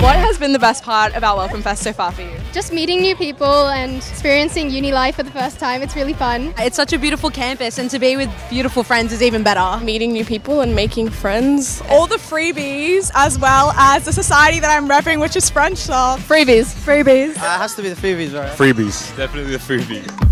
What has been the best part about Welcome Fest so far for you? Just meeting new people and experiencing uni life for the first time. It's really fun. It's such a beautiful campus, and to be with beautiful friends is even better. Meeting new people and making friends. All the freebies, as well as the society that I'm repping, which is French So Freebies. Freebies. Uh, it has to be the freebies, right? Freebies. Definitely the freebies.